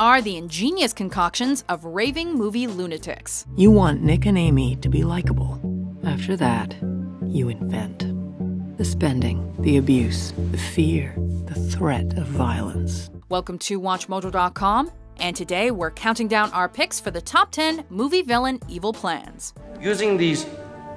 are the ingenious concoctions of raving movie lunatics. You want Nick and Amy to be likable. After that, you invent. The spending, the abuse, the fear, the threat of violence. Welcome to WatchMojo.com, and today we're counting down our picks for the top 10 movie villain evil plans. Using these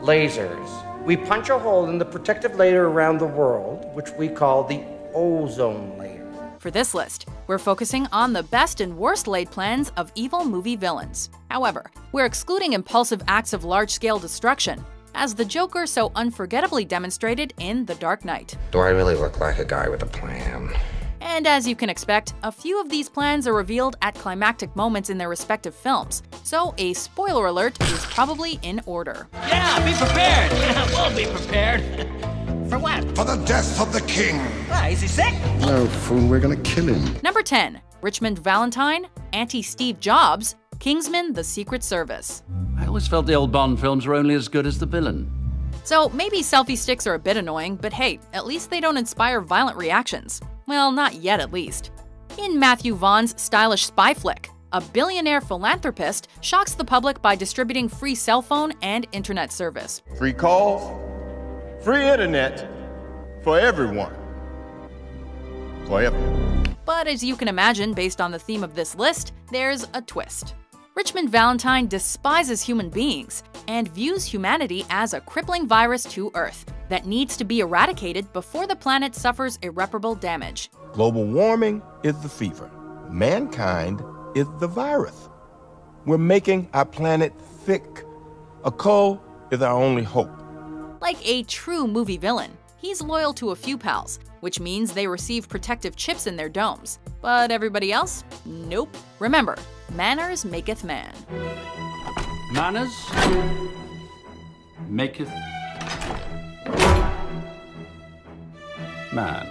lasers, we punch a hole in the protective layer around the world, which we call the ozone layer. For this list, we're focusing on the best and worst laid plans of evil movie villains. However, we're excluding impulsive acts of large scale destruction, as the Joker so unforgettably demonstrated in The Dark Knight. Do I really look like a guy with a plan? And as you can expect, a few of these plans are revealed at climactic moments in their respective films, so a spoiler alert is probably in order. Yeah, be prepared! Yeah, we'll be prepared. For what? For the death of the king. Why, is he sick? No, fool, we're gonna kill him. Number 10 Richmond Valentine, Anti Steve Jobs, Kingsman The Secret Service. I always felt the old Bond films were only as good as the villain. So maybe selfie sticks are a bit annoying, but hey, at least they don't inspire violent reactions. Well, not yet at least. In Matthew Vaughn's stylish spy flick, a billionaire philanthropist shocks the public by distributing free cell phone and internet service. Free calls, free internet for everyone. Forever. But as you can imagine, based on the theme of this list, there's a twist. Richmond Valentine despises human beings and views humanity as a crippling virus to Earth that needs to be eradicated before the planet suffers irreparable damage. Global warming is the fever. Mankind is the virus. We're making our planet thick. A coal is our only hope. Like a true movie villain, he's loyal to a few pals, which means they receive protective chips in their domes. But everybody else? Nope. Remember, manners maketh man. Manners maketh man.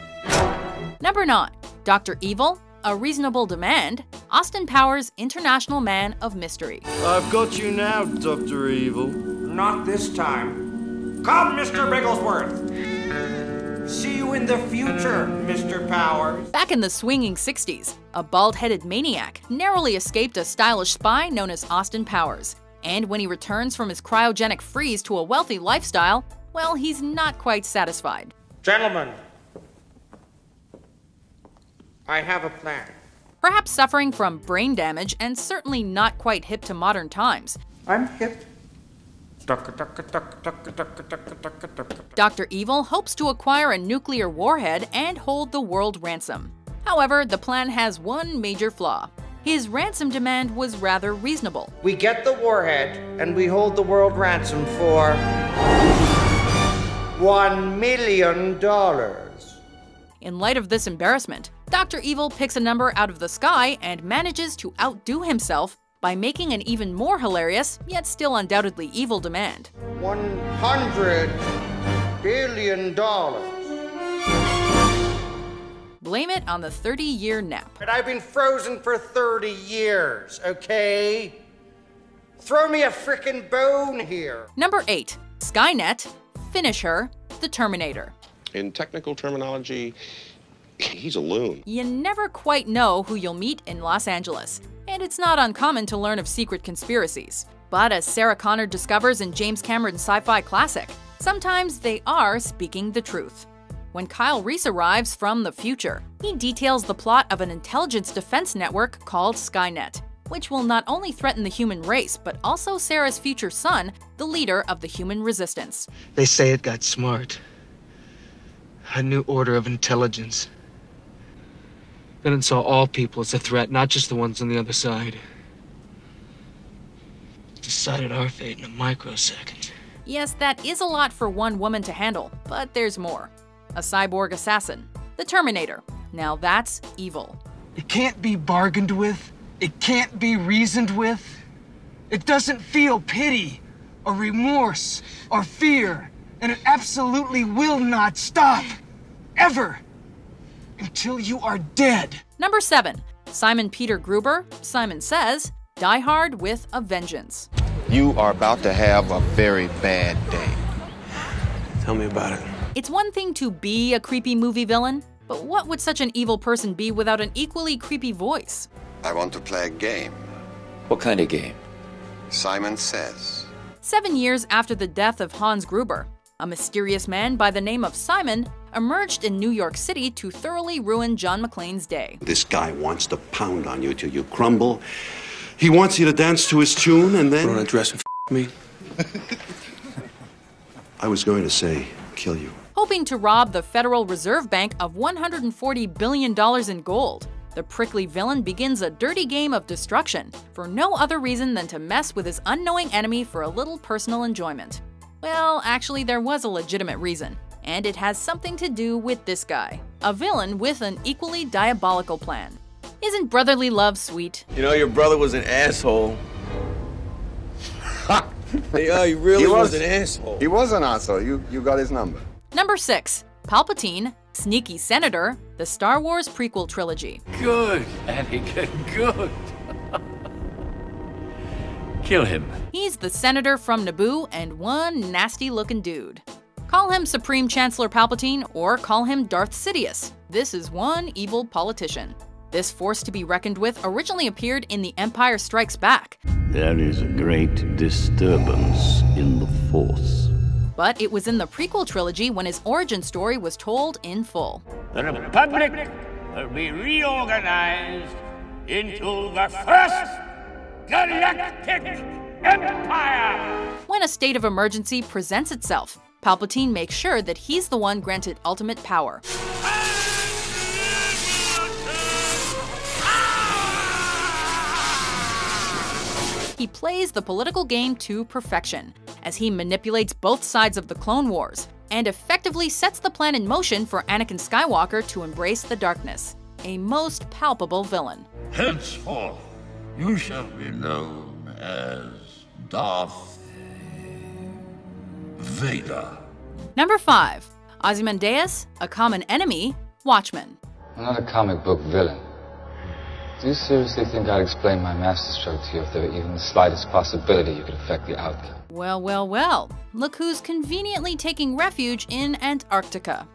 Number 9. Dr. Evil, A Reasonable Demand, Austin Powers International Man of Mystery. I've got you now, Dr. Evil. Not this time. Come, Mr. Bigglesworth. See you in the future, Mr. Powers. Back in the swinging 60s, a bald headed maniac narrowly escaped a stylish spy known as Austin Powers. And when he returns from his cryogenic freeze to a wealthy lifestyle, well, he's not quite satisfied. Gentlemen, I have a plan. Perhaps suffering from brain damage and certainly not quite hip to modern times, I'm hip. Dr. Evil hopes to acquire a nuclear warhead and hold the world ransom. However, the plan has one major flaw. His ransom demand was rather reasonable. We get the warhead and we hold the world ransom for one million dollars. In light of this embarrassment, Dr. Evil picks a number out of the sky and manages to outdo himself by making an even more hilarious, yet still undoubtedly evil demand. One hundred billion dollars. Blame it on the 30 year nap. But I've been frozen for 30 years, okay? Throw me a frickin' bone here. Number 8. Skynet, Finish Her, The Terminator. In technical terminology, he's a loon. You never quite know who you'll meet in Los Angeles, and it's not uncommon to learn of secret conspiracies. But as Sarah Connor discovers in James Cameron's sci fi classic, sometimes they are speaking the truth. When Kyle Reese arrives from the future, he details the plot of an intelligence defense network called Skynet, which will not only threaten the human race, but also Sarah's future son, the leader of the human resistance. They say it got smart. A new order of intelligence. Then it saw all people as a threat, not just the ones on the other side. Decided our fate in a microsecond. Yes, that is a lot for one woman to handle, but there's more. A cyborg assassin, the Terminator. Now that's evil. It can't be bargained with. It can't be reasoned with. It doesn't feel pity or remorse or fear. And it absolutely will not stop. Ever. Until you are dead. Number 7. Simon Peter Gruber, Simon Says, Die Hard with a Vengeance. You are about to have a very bad day. Tell me about it. It's one thing to be a creepy movie villain, but what would such an evil person be without an equally creepy voice? I want to play a game. What kind of game? Simon says. Seven years after the death of Hans Gruber, a mysterious man by the name of Simon emerged in New York City to thoroughly ruin John McClane's day. This guy wants to pound on you till you crumble. He wants you to dance to his tune and then. Put on a dress and f me. I was going to say, kill you. Hoping to rob the Federal Reserve Bank of $140 billion in gold, the prickly villain begins a dirty game of destruction for no other reason than to mess with his unknowing enemy for a little personal enjoyment. Well, actually, there was a legitimate reason, and it has something to do with this guy a villain with an equally diabolical plan. Isn't brotherly love sweet? You know, your brother was an asshole. yeah, he really He was, was- an asshole. He was an asshole. You you got his number. Number 6. Palpatine, Sneaky Senator, the Star Wars prequel trilogy. Good, Anakin, good. Kill him. He's the senator from Naboo and one nasty looking dude. Call him Supreme Chancellor Palpatine or call him Darth Sidious. This is one evil politician. This force to be reckoned with originally appeared in The Empire Strikes Back, There is a great disturbance in the Force. but it was in the prequel trilogy when his origin story was told in full. The Republic will be reorganized into the first galactic empire. When a state of emergency presents itself, Palpatine makes sure that he's the one granted ultimate power. He plays the political game to perfection, as he manipulates both sides of the Clone Wars and effectively sets the plan in motion for Anakin Skywalker to embrace the darkness. A most palpable villain. Henceforth, you shall be known as Darth Vader. Number 5. Ozymandias, a common enemy, Watchmen. I'm not a comic book villain. Do you seriously think I'd explain my masterstroke to you if there were even the slightest possibility you could affect the outcome? Well, well, well. Look who's conveniently taking refuge in Antarctica.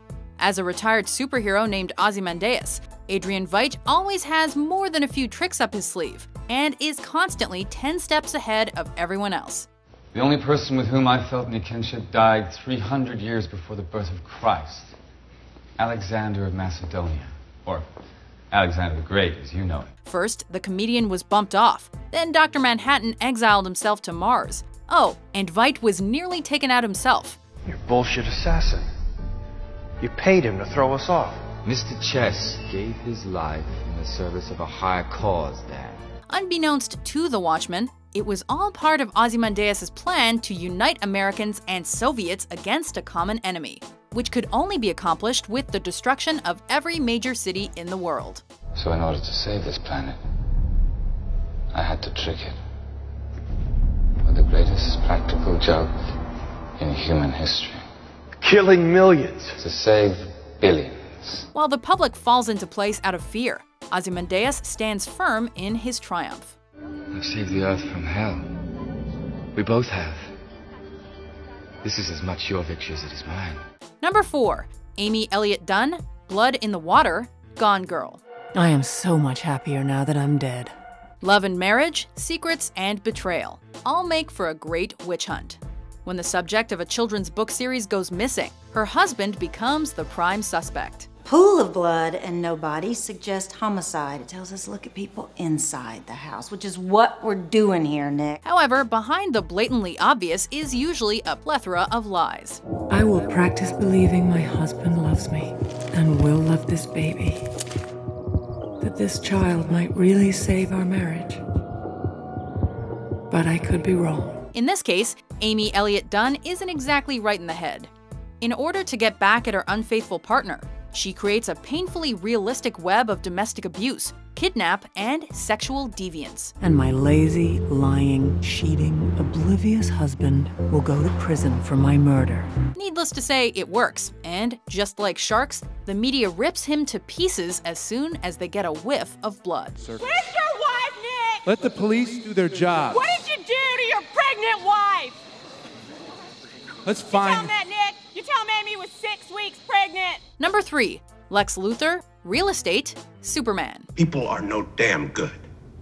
As a retired superhero named Ozymandias, Adrian Veidt always has more than a few tricks up his sleeve and is constantly 10 steps ahead of everyone else. The only person with whom I felt any kinship died 300 years before the birth of Christ. Alexander of Macedonia. Or Alexander the Great, as you know it. First, the comedian was bumped off. Then Dr. Manhattan exiled himself to Mars. Oh, and Veidt was nearly taken out himself. You're a bullshit assassin. You paid him to throw us off. Mr. Chess gave his life in the service of a higher cause, Dad. Unbeknownst to the Watchmen, it was all part of Ozymandias' plan to unite Americans and Soviets against a common enemy, which could only be accomplished with the destruction of every major city in the world. So, in order to save this planet, I had to trick it. With the greatest practical joke in human history. Killing millions. To save billions. While the public falls into place out of fear, Ozymandias stands firm in his triumph. I've saved the Earth from hell. We both have. This is as much your victory as it is mine. Number 4. Amy Elliott Dunn, Blood in the Water, Gone Girl. I am so much happier now that I'm dead. Love and marriage, secrets, and betrayal all make for a great witch hunt. When the subject of a children's book series goes missing, her husband becomes the prime suspect. Pool of blood and no body suggest homicide. It tells us to look at people inside the house, which is what we're doing here, Nick. However, behind the blatantly obvious is usually a plethora of lies. I will practice believing my husband loves me and will love this baby. That this child might really save our marriage. But I could be wrong. In this case, Amy Elliott Dunn isn't exactly right in the head. In order to get back at her unfaithful partner, she creates a painfully realistic web of domestic abuse, kidnap, and sexual deviance. And my lazy, lying, cheating, oblivious husband will go to prison for my murder. Needless to say, it works, and just like sharks, the media rips him to pieces as soon as they get a whiff of blood. Where's your wife, Nick? Let the police do their job. What did you do to your pregnant wife? Let's You tell find. him that, Nick. You tell him was six weeks pregnant. Number 3. Lex Luthor, Real Estate, Superman. People are no damn good.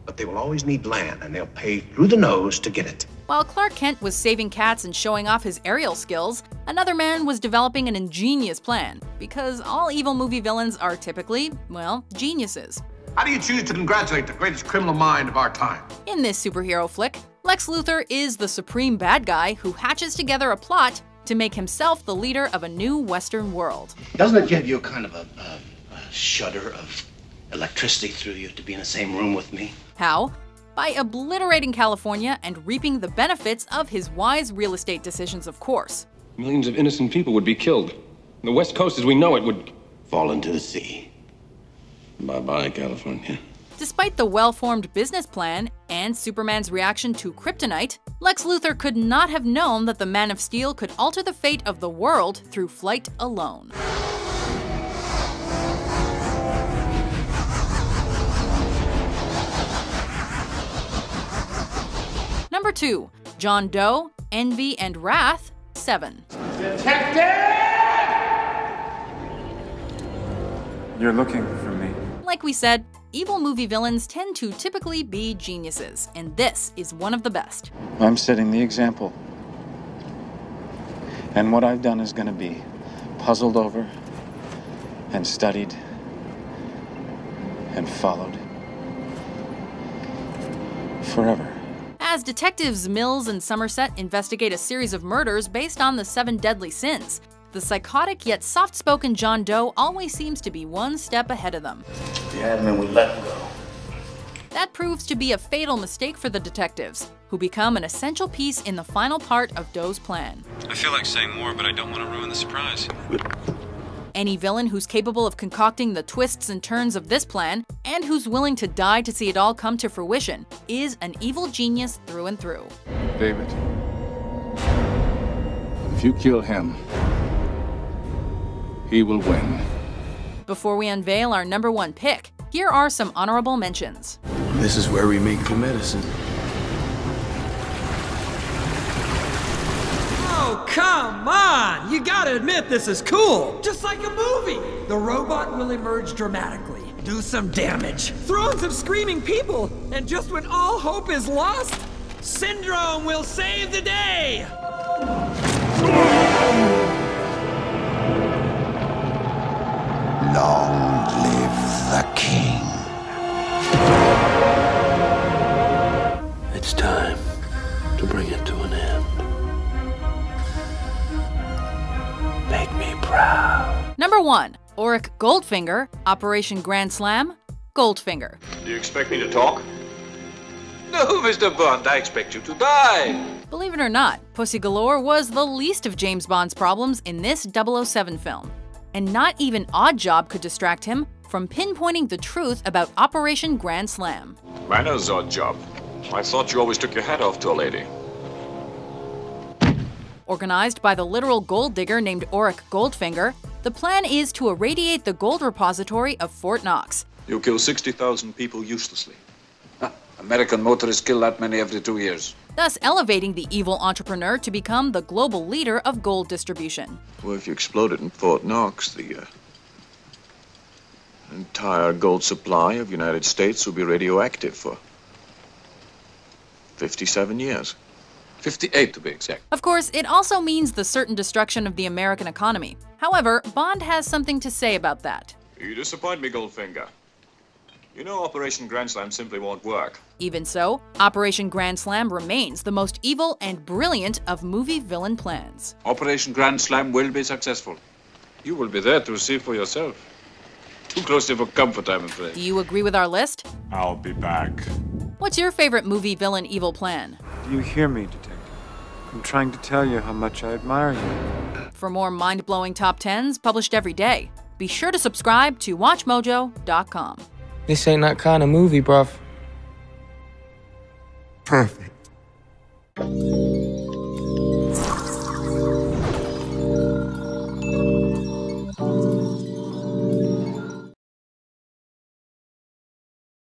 but they will always need land, and they'll pay through the nose to get it. While Clark Kent was saving cats and showing off his aerial skills, another man was developing an ingenious plan, because all evil movie villains are typically, well, geniuses. How do you choose to congratulate the greatest criminal mind of our time? In this superhero flick, Lex Luthor is the supreme bad guy who hatches together a plot to make himself the leader of a new Western world. Doesn't it give you a kind of a, a, a shudder of electricity through you to be in the same room with me? How? By obliterating California and reaping the benefits of his wise real estate decisions, of course. Millions of innocent people would be killed. The West Coast as we know it would fall into the sea. Bye bye, California. Despite the well formed business plan and Superman's reaction to kryptonite, Lex Luthor could not have known that the Man of Steel could alter the fate of the world through flight alone. Number 2. John Doe, Envy and Wrath, 7. Detective! You're looking for me. Like we said, evil movie villains tend to typically be geniuses, and this is one of the best. I'm setting the example. And what I've done is going to be puzzled over and studied and followed forever. As detectives Mills and Somerset investigate a series of murders based on the seven deadly sins, the psychotic yet soft spoken John Doe always seems to be one step ahead of them. We had him and we let him go. That proves to be a fatal mistake for the detectives, who become an essential piece in the final part of Doe's plan. I feel like saying more, but I don't want to ruin the surprise. Any villain who's capable of concocting the twists and turns of this plan, and who's willing to die to see it all come to fruition, is an evil genius through and through. David, if you kill him, he will win. Before we unveil our number one pick, here are some honorable mentions. This is where we make the medicine. Oh, come on! You gotta admit this is cool! Just like a movie! The robot will emerge dramatically, do some damage, throw in some screaming people, and just when all hope is lost, Syndrome will save the day! Long live the king. It's time to bring it to an end. Make me proud. Number 1. Auric Goldfinger, Operation Grand Slam, Goldfinger. Do you expect me to talk? No, Mr. Bond, I expect you to die. Believe it or not, Pussy Galore was the least of James Bond's problems in this 007 film. And not even Oddjob could distract him from pinpointing the truth about Operation Grand Slam. Manners, Oddjob. I thought you always took your hat off to a lady. Organized by the literal gold digger named Auric Goldfinger, the plan is to irradiate the gold repository of Fort Knox. You kill 60,000 people uselessly. American motorists kill that many every two years. Thus elevating the evil entrepreneur to become the global leader of gold distribution. Well, if you explode it in Fort Knox, the uh, entire gold supply of the United States will be radioactive for 57 years. 58 to be exact. Of course, it also means the certain destruction of the American economy. However, Bond has something to say about that. You disappoint me, Goldfinger. You know Operation Grand Slam simply won't work. Even so, Operation Grand Slam remains the most evil and brilliant of movie villain plans. Operation Grand Slam will be successful. You will be there to see for yourself. Too close for comfort, I'm afraid. Do you agree with our list? I'll be back. What's your favorite movie villain evil plan? Do you hear me, Detective? I'm trying to tell you how much I admire you. For more mind blowing top 10s published every day, be sure to subscribe to WatchMojo.com. This ain't that kind of movie, bruv. Perfect.